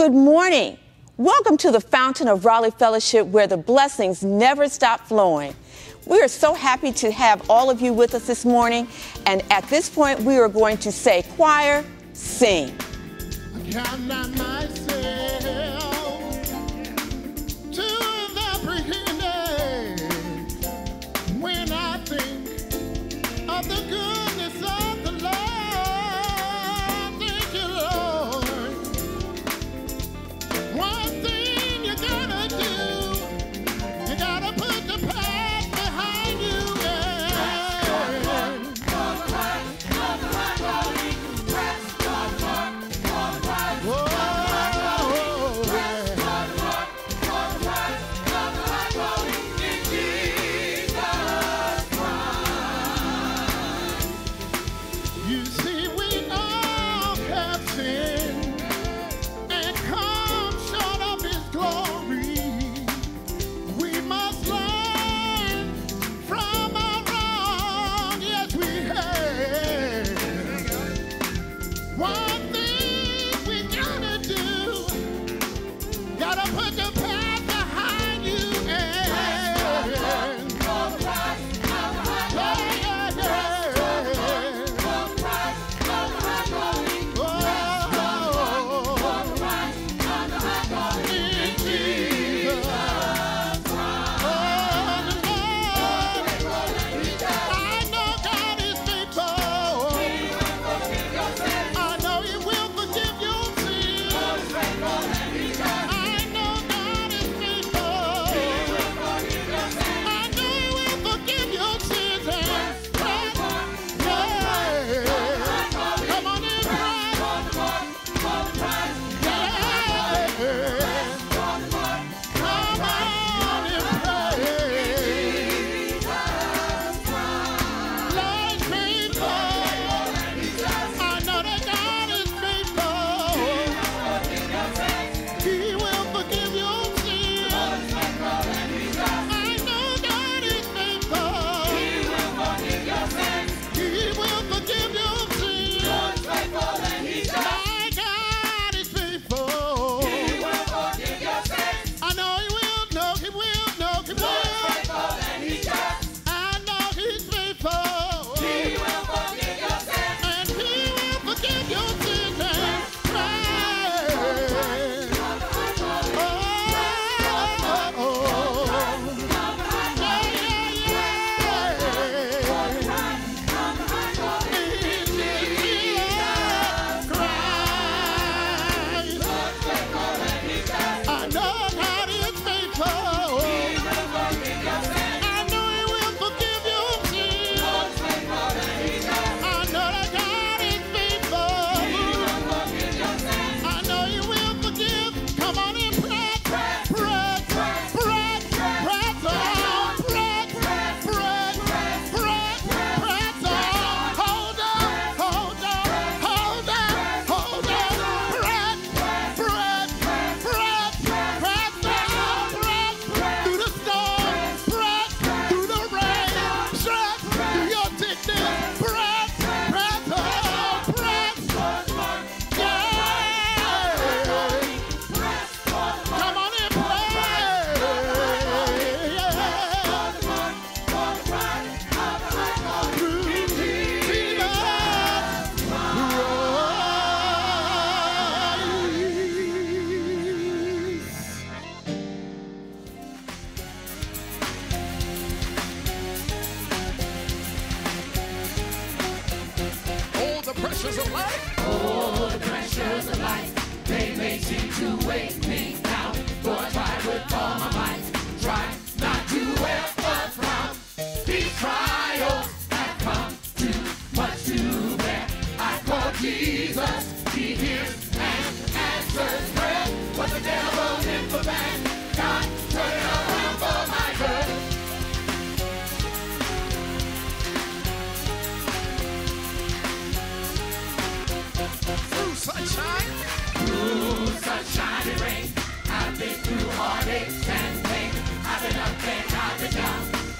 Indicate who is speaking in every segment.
Speaker 1: Good morning. Welcome to the Fountain of Raleigh Fellowship where the blessings never stop flowing. We are so happy to have all of you with us this morning. And at this point, we are going to say, choir, sing.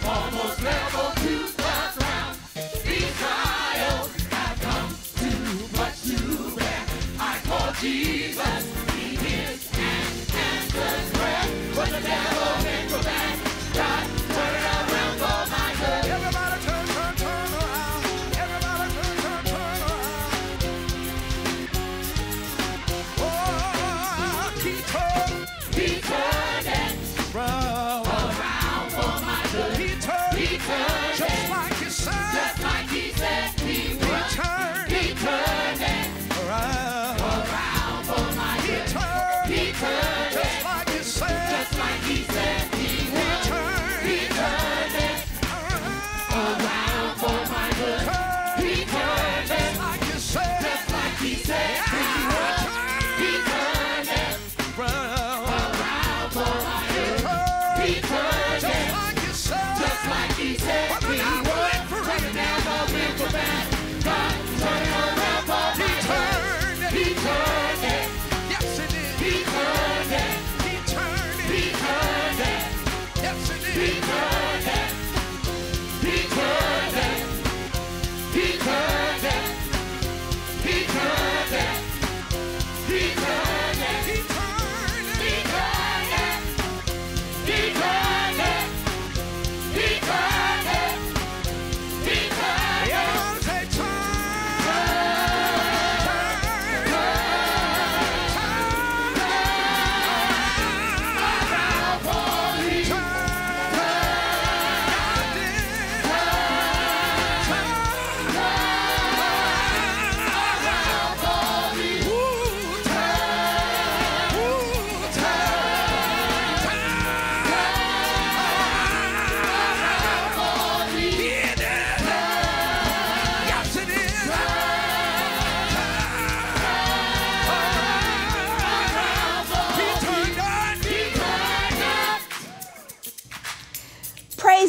Speaker 2: almost level two.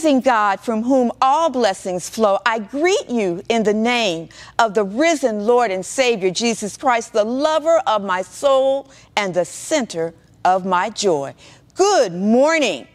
Speaker 3: Praising God from whom all blessings flow, I greet you in the name of the risen Lord and Savior Jesus Christ, the lover of my soul and the center of my joy. Good morning.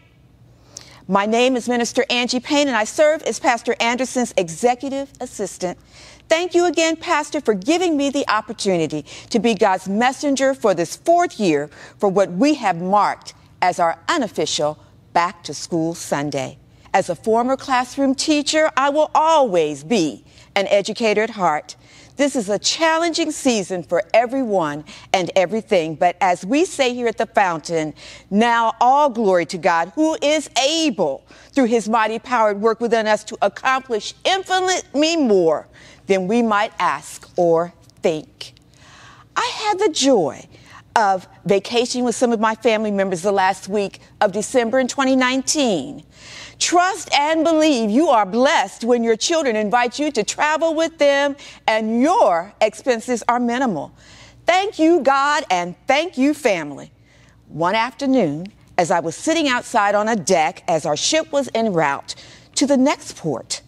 Speaker 3: My name is Minister Angie Payne, and I serve as Pastor Anderson's executive assistant. Thank you again, Pastor, for giving me the opportunity to be God's messenger for this fourth year for what we have marked as our unofficial Back to School Sunday. As a former classroom teacher, I will always be an educator at heart. This is a challenging season for everyone and everything, but as we say here at the fountain, now all glory to God who is able through his mighty power at work within us to accomplish infinitely more than we might ask or think. I had the joy of vacationing with some of my family members the last week of December in 2019. Trust and believe you are blessed when your children invite you to travel with them and your expenses are minimal. Thank you, God, and thank you, family. One afternoon, as I was sitting outside on a deck as our ship was en route to the next port,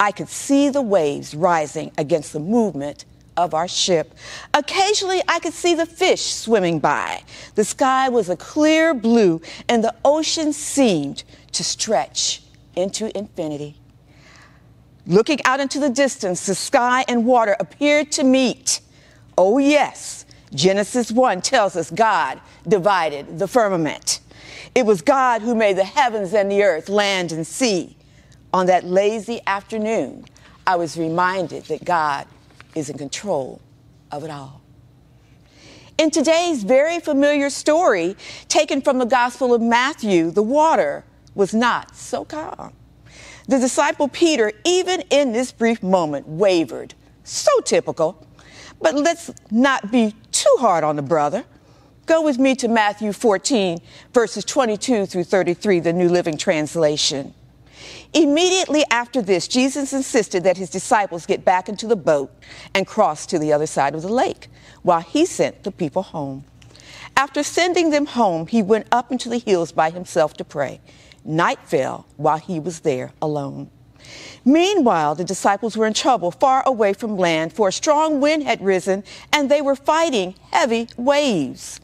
Speaker 3: I could see the waves rising against the movement of our ship. Occasionally, I could see the fish swimming by. The sky was a clear blue, and the ocean seemed to stretch into infinity. Looking out into the distance, the sky and water appeared to meet. Oh, yes, Genesis 1 tells us God divided the firmament. It was God who made the heavens and the earth, land and sea. On that lazy afternoon, I was reminded that God is in control of it all. In today's very familiar story, taken from the Gospel of Matthew, the water was not so calm. The disciple Peter, even in this brief moment, wavered. So typical. But let's not be too hard on the brother. Go with me to Matthew 14, verses 22 through 33, the New Living Translation. Immediately after this, Jesus insisted that his disciples get back into the boat and cross to the other side of the lake while he sent the people home. After sending them home, he went up into the hills by himself to pray. Night fell while he was there alone. Meanwhile, the disciples were in trouble far away from land, for a strong wind had risen and they were fighting heavy waves.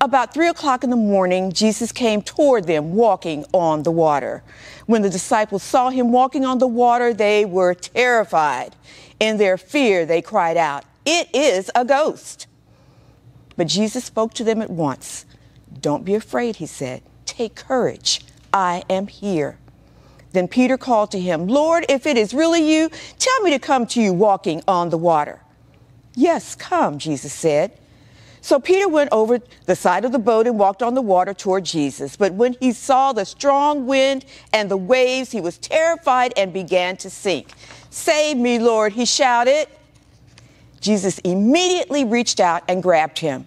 Speaker 3: About three o'clock in the morning, Jesus came toward them walking on the water. When the disciples saw him walking on the water, they were terrified. In their fear, they cried out, It is a ghost. But Jesus spoke to them at once. Don't be afraid, he said. Take courage. I am here. Then Peter called to him, Lord, if it is really you, tell me to come to you walking on the water. Yes, come, Jesus said. So Peter went over the side of the boat and walked on the water toward Jesus. But when he saw the strong wind and the waves, he was terrified and began to sink. Save me, Lord, he shouted. Jesus immediately reached out and grabbed him.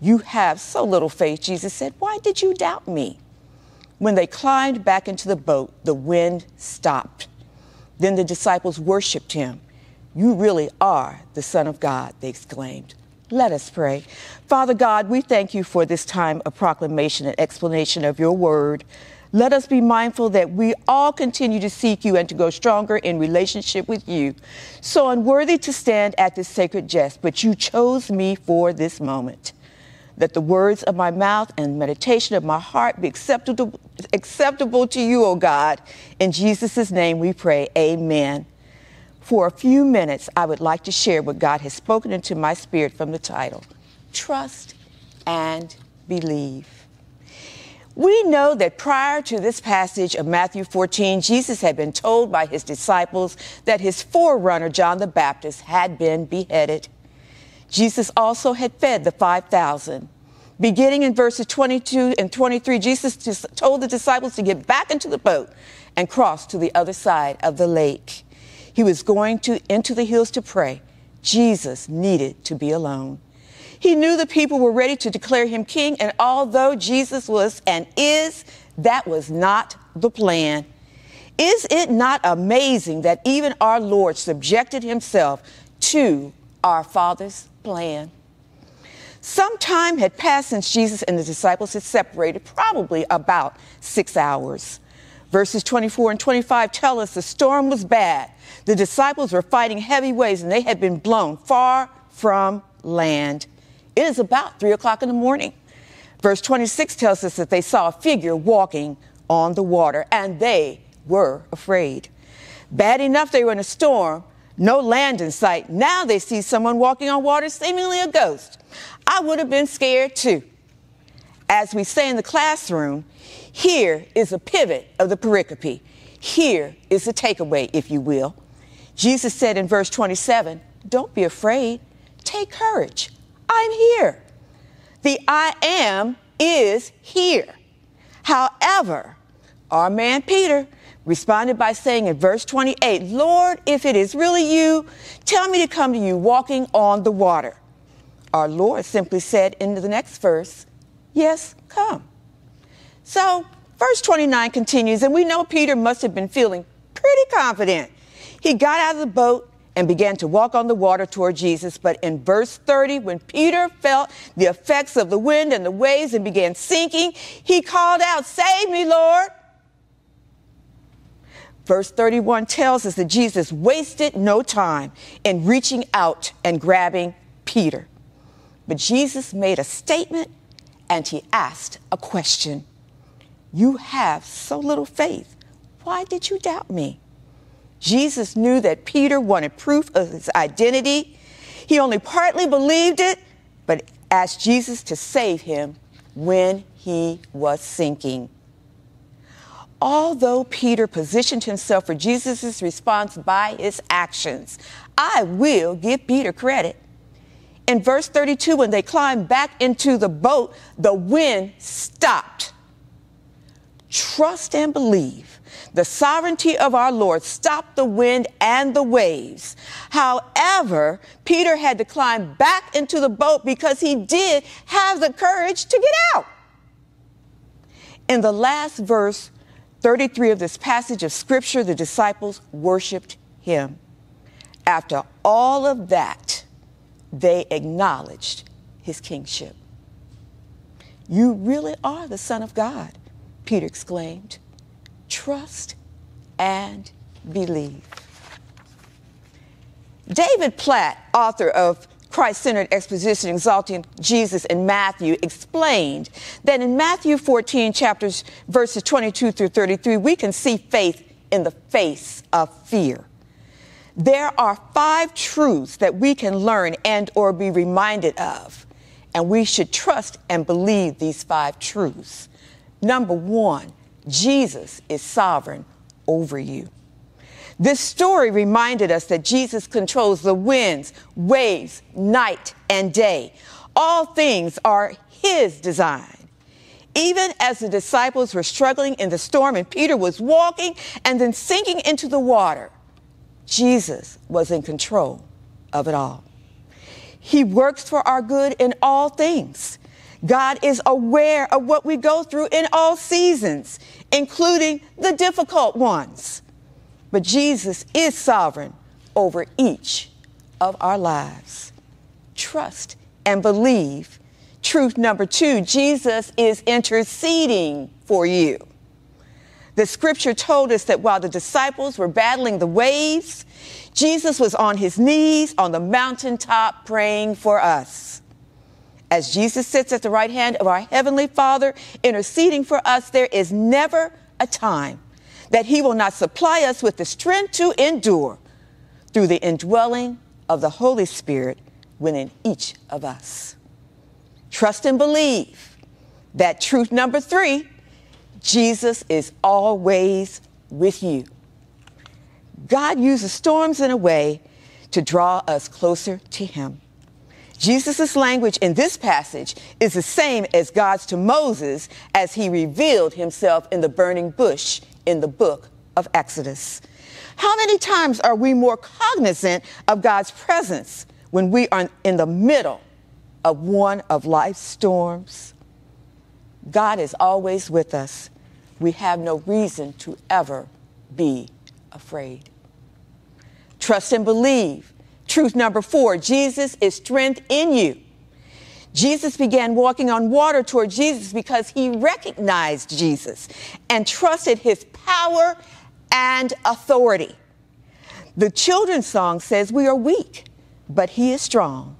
Speaker 3: You have so little faith, Jesus said. Why did you doubt me? When they climbed back into the boat, the wind stopped. Then the disciples worshiped him. You really are the Son of God, they exclaimed. Let us pray. Father God, we thank you for this time of proclamation and explanation of your word. Let us be mindful that we all continue to seek you and to go stronger in relationship with you. So unworthy to stand at this sacred desk, but you chose me for this moment that the words of my mouth and meditation of my heart be acceptable, acceptable to you, O God. In Jesus' name we pray, amen. For a few minutes, I would like to share what God has spoken into my spirit from the title, trust and believe. We know that prior to this passage of Matthew 14, Jesus had been told by his disciples that his forerunner, John the Baptist, had been beheaded. Jesus also had fed the 5,000. Beginning in verses 22 and 23, Jesus told the disciples to get back into the boat and cross to the other side of the lake. He was going to into the hills to pray. Jesus needed to be alone. He knew the people were ready to declare him king, and although Jesus was and is, that was not the plan. Is it not amazing that even our Lord subjected himself to our Father's plan? Some time had passed since Jesus and the disciples had separated, probably about six hours. Verses 24 and 25 tell us the storm was bad. The disciples were fighting heavy waves and they had been blown far from land. It is about three o'clock in the morning. Verse 26 tells us that they saw a figure walking on the water and they were afraid. Bad enough they were in a storm, no land in sight. Now they see someone walking on water, seemingly a ghost. I would have been scared too. As we say in the classroom, here is a pivot of the pericope. Here is the takeaway, if you will. Jesus said in verse 27, Don't be afraid, take courage. I'm here. The I am is here. However, our man Peter responded by saying in verse 28, Lord, if it is really you, tell me to come to you walking on the water. Our Lord simply said in the next verse, Yes, come. So, verse 29 continues, and we know Peter must have been feeling pretty confident. He got out of the boat and began to walk on the water toward Jesus. But in verse 30, when Peter felt the effects of the wind and the waves and began sinking, he called out, Save me, Lord. Verse 31 tells us that Jesus wasted no time in reaching out and grabbing Peter. But Jesus made a statement and he asked a question You have so little faith. Why did you doubt me? Jesus knew that Peter wanted proof of his identity. He only partly believed it, but asked Jesus to save him when he was sinking. Although Peter positioned himself for Jesus' response by his actions, I will give Peter credit. In verse 32, when they climbed back into the boat, the wind stopped. Trust and believe. The sovereignty of our Lord stopped the wind and the waves. However, Peter had to climb back into the boat because he did have the courage to get out. In the last verse 33 of this passage of scripture, the disciples worshiped him. After all of that, they acknowledged his kingship. You really are the Son of God, Peter exclaimed. Trust and believe. David Platt, author of Christ centered exposition exalting Jesus in Matthew, explained that in Matthew 14, chapters, verses 22 through 33, we can see faith in the face of fear. There are five truths that we can learn and or be reminded of, and we should trust and believe these five truths. Number 1, Jesus is sovereign over you. This story reminded us that Jesus controls the winds, waves, night, and day. All things are His design. Even as the disciples were struggling in the storm and Peter was walking and then sinking into the water, Jesus was in control of it all. He works for our good in all things. God is aware of what we go through in all seasons, including the difficult ones. But Jesus is sovereign over each of our lives. Trust and believe. Truth number two Jesus is interceding for you. The scripture told us that while the disciples were battling the waves, Jesus was on his knees on the mountaintop praying for us. As Jesus sits at the right hand of our Heavenly Father interceding for us, there is never a time that He will not supply us with the strength to endure through the indwelling of the Holy Spirit within each of us. Trust and believe that truth number three Jesus is always with you. God uses storms in a way to draw us closer to Him. Jesus' language in this passage is the same as God's to Moses as he revealed himself in the burning bush in the book of Exodus. How many times are we more cognizant of God's presence when we are in the middle of one of life's storms? God is always with us. We have no reason to ever be afraid. Trust and believe Truth number four Jesus is strength in you. Jesus began walking on water toward Jesus because he recognized Jesus and trusted his power and authority. The children's song says, We are weak, but he is strong.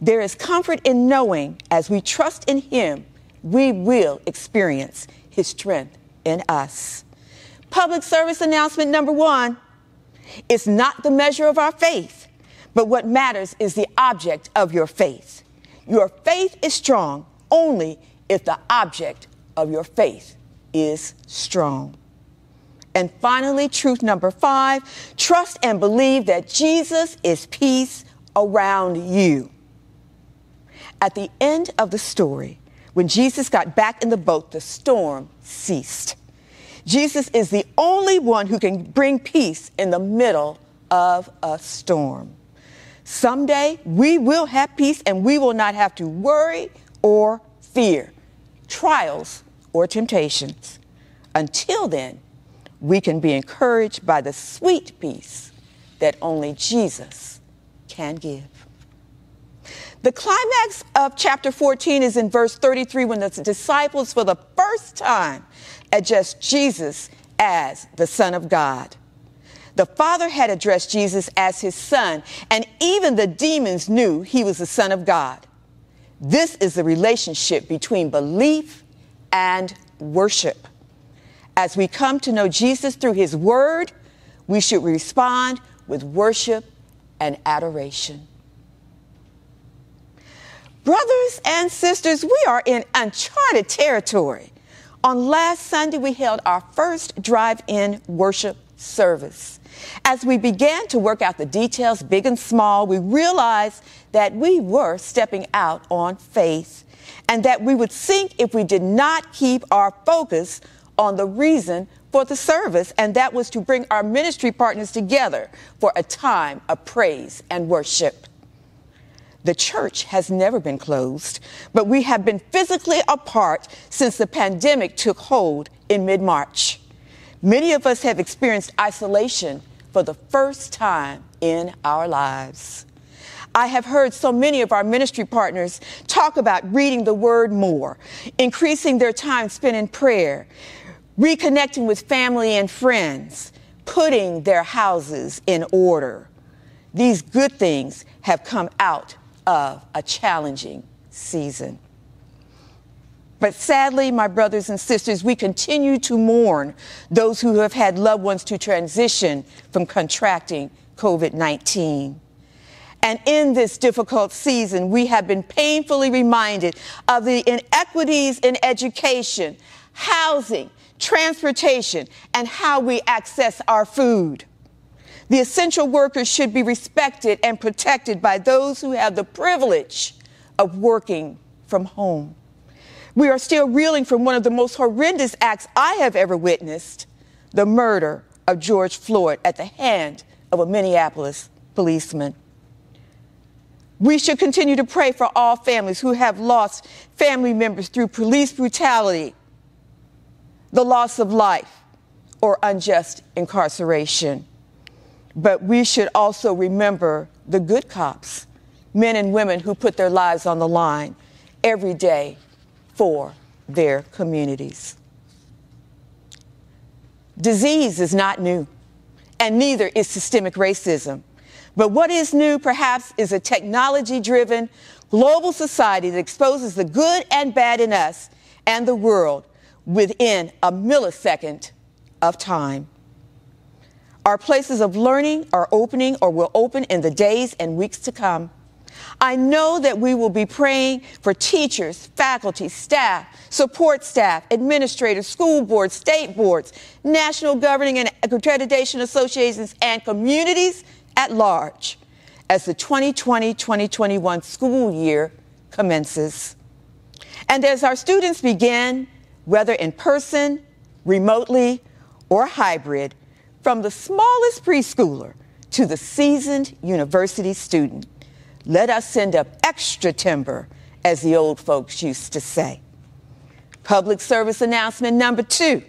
Speaker 3: There is comfort in knowing as we trust in him, we will experience his strength in us. Public service announcement number one it's not the measure of our faith but what matters is the object of your faith. Your faith is strong only if the object of your faith is strong. And finally, truth number five trust and believe that Jesus is peace around you. At the end of the story, when Jesus got back in the boat, the storm ceased. Jesus is the only one who can bring peace in the middle of a storm. Someday we will have peace and we will not have to worry or fear trials or temptations. Until then, we can be encouraged by the sweet peace that only Jesus can give. The climax of chapter 14 is in verse 33 when the disciples, for the first time, address Jesus as the Son of God. The Father had addressed Jesus as his Son, and even the demons knew he was the Son of God. This is the relationship between belief and worship. As we come to know Jesus through his word, we should respond with worship and adoration. Brothers and sisters, we are in uncharted territory. On last Sunday, we held our first drive in worship service. As we began to work out the details, big and small, we realized that we were stepping out on faith and that we would sink if we did not keep our focus on the reason for the service, and that was to bring our ministry partners together for a time of praise and worship. The church has never been closed, but we have been physically apart since the pandemic took hold in mid March. Many of us have experienced isolation for the first time in our lives. I have heard so many of our ministry partners talk about reading the word more, increasing their time spent in prayer, reconnecting with family and friends, putting their houses in order. These good things have come out of a challenging season. But sadly, my brothers and sisters, we continue to mourn those who have had loved ones to transition from contracting COVID 19. And in this difficult season, we have been painfully reminded of the inequities in education, housing, transportation, and how we access our food. The essential workers should be respected and protected by those who have the privilege of working from home. We are still reeling from one of the most horrendous acts I have ever witnessed the murder of George Floyd at the hand of a Minneapolis policeman. We should continue to pray for all families who have lost family members through police brutality, the loss of life, or unjust incarceration. But we should also remember the good cops, men and women who put their lives on the line every day for their communities. Disease is not new, and neither is systemic racism. But what is new, perhaps, is a technology driven global society that exposes the good and bad in us and the world within a millisecond of time. Our places of learning are opening or will open in the days and weeks to come. I know that we will be praying for teachers, faculty, staff, support staff, administrators, school boards, state boards, national governing and accreditation associations, and communities at large as the 2020 2021 school year commences. And as our students begin, whether in person, remotely, or hybrid, from the smallest preschooler to the seasoned university student, let us send up extra timber, as the old folks used to say. Public service announcement number two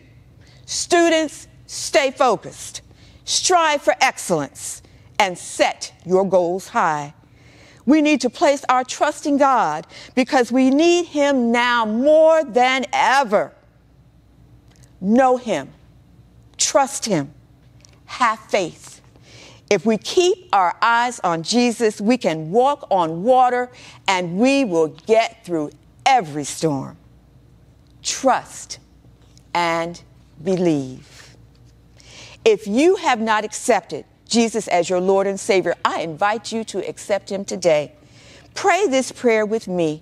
Speaker 3: students, stay focused, strive for excellence, and set your goals high. We need to place our trust in God because we need Him now more than ever. Know Him, trust Him, have faith. If we keep our eyes on Jesus, we can walk on water and we will get through every storm. Trust and believe. If you have not accepted Jesus as your Lord and Savior, I invite you to accept Him today. Pray this prayer with me.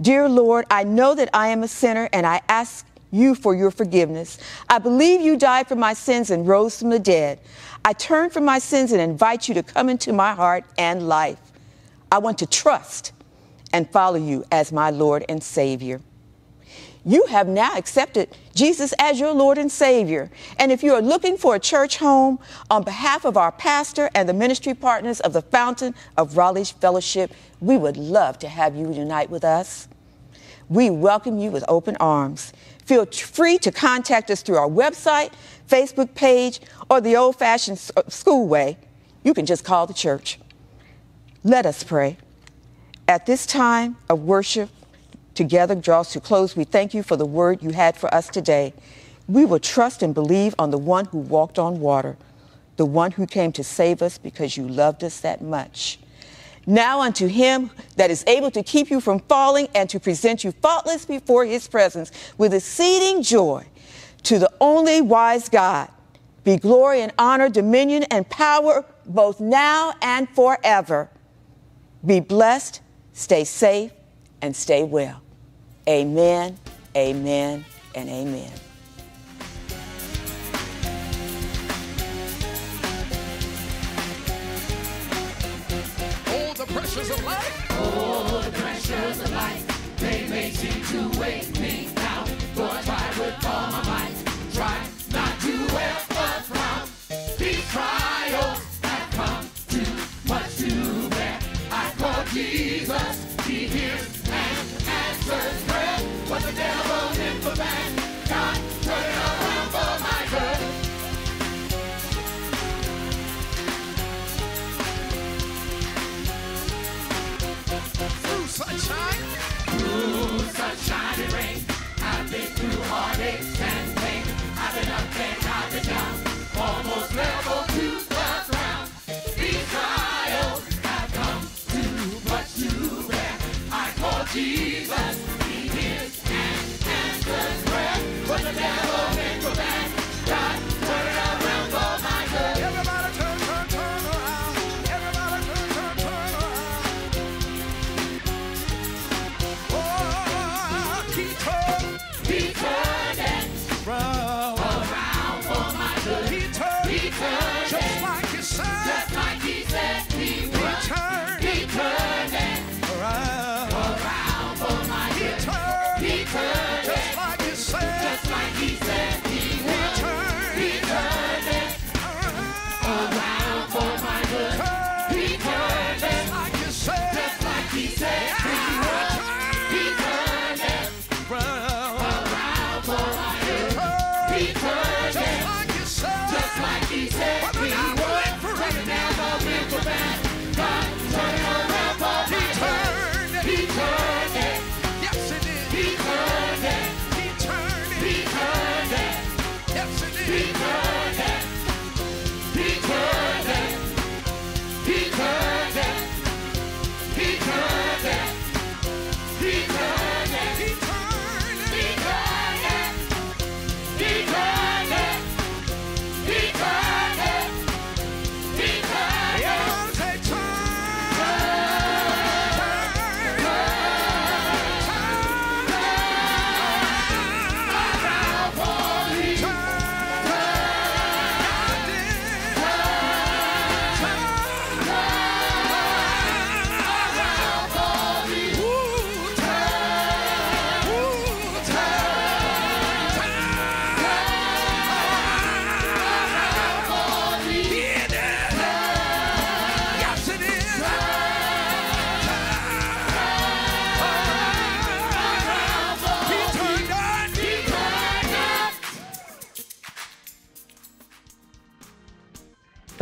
Speaker 3: Dear Lord, I know that I am a sinner and I ask you for your forgiveness. I believe you died for my sins and rose from the dead. I turn from my sins and invite you to come into my heart and life. I want to trust and follow you as my Lord and Savior you have now accepted Jesus as your Lord and Savior. And if you are looking for a church home, on behalf of our pastor and the ministry partners of the Fountain of Raleigh Fellowship, we would love to have you unite with us. We welcome you with open arms. Feel free to contact us through our website, Facebook page, or the old fashioned uh, school way. You can just call the church. Let us pray. At this time of worship, together draws to close, we thank you for the word you had for us today. We will trust and believe on the one who walked on water, the one who came to save us because you loved us that much. Now unto him that is able to keep you from falling and to present you faultless before his presence with exceeding joy, to the only wise God, be glory and honor, dominion and power both now and forever. Be blessed, stay safe, and stay well. Amen, amen, and amen.
Speaker 1: Pressures of life. Oh, the pressures of life. They may seem to weigh me down. Though I try with all my might. Try not to ever frown. These trials have come too much to bear. I call Jesus. He hears and answers sunshine, through sunshine and rain, I've been through heartaches and pain. I've been up and I've been down,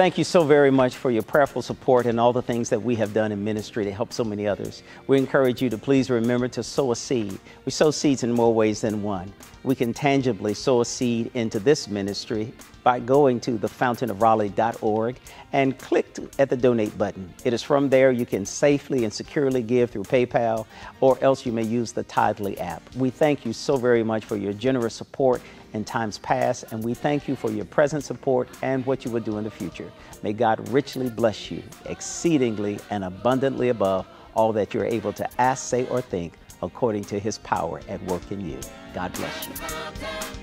Speaker 4: Thank you so very much for your prayerful support and all the things that we have done in ministry to help so many others. We encourage you to please remember to sow a seed. We sow seeds in more ways than one. We can tangibly sow a seed into this ministry by going to thefountainofraleigh.org and click at the donate button. It is from there you can safely and securely give through PayPal or else you may use the Tithely app. We thank you so very much for your generous support in times past and we thank you for your present support and what you will do in the future. May God richly bless you exceedingly and abundantly above all that you're able to ask, say, or think according to his power at work in you. God bless you.